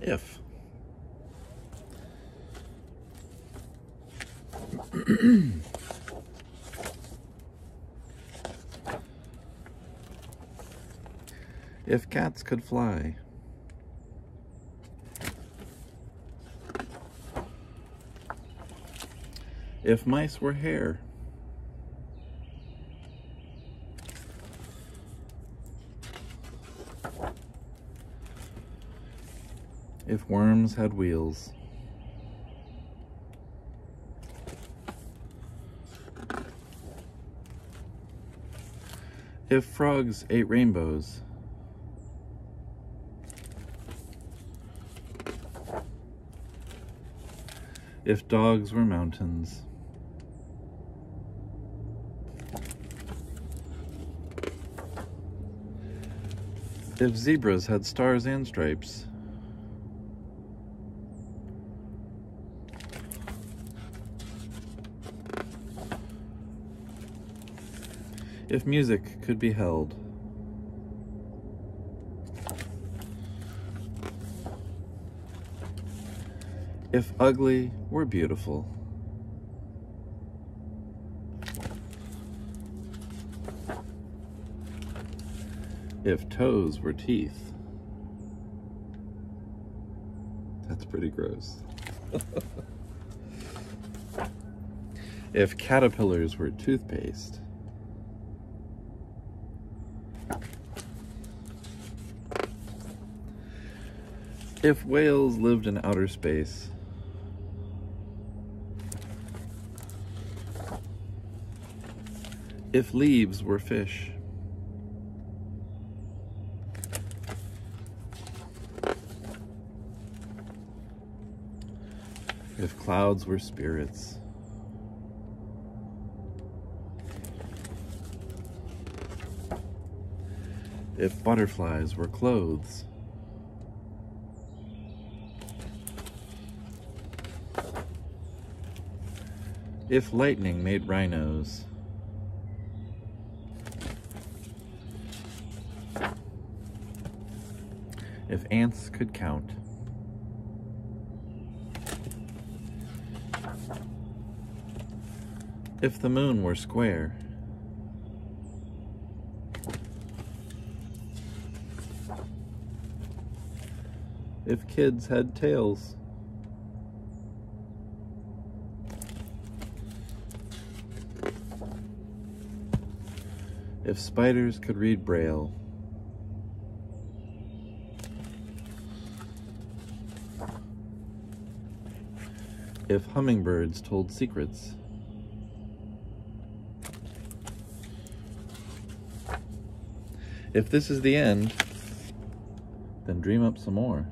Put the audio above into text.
If. if cats could fly. If mice were hair. If worms had wheels. If frogs ate rainbows. If dogs were mountains. If zebras had stars and stripes. If music could be held. If ugly were beautiful. If toes were teeth. That's pretty gross. if caterpillars were toothpaste. If whales lived in outer space. If leaves were fish. If clouds were spirits. If butterflies were clothes. If lightning made rhinos. If ants could count. If the moon were square. If kids had tails. If spiders could read Braille. If hummingbirds told secrets. If this is the end, then dream up some more.